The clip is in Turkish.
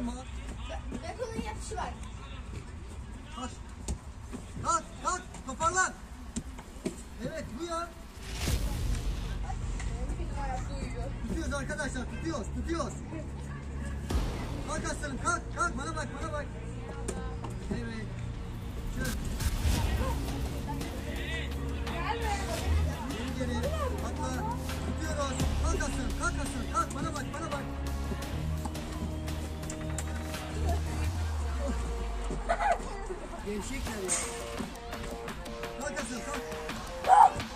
maviye ma. Beko'nun yatışı var. Kalk. Kalk, kalk, toparlan. Evet, bu ya. Tutuyoruz arkadaşlar, tutuyoruz, tutuyoruz. Kalk aslanım, kalk, kalk, bana bak, bana bak. Gevşekler ya. Kalk asıl kalk.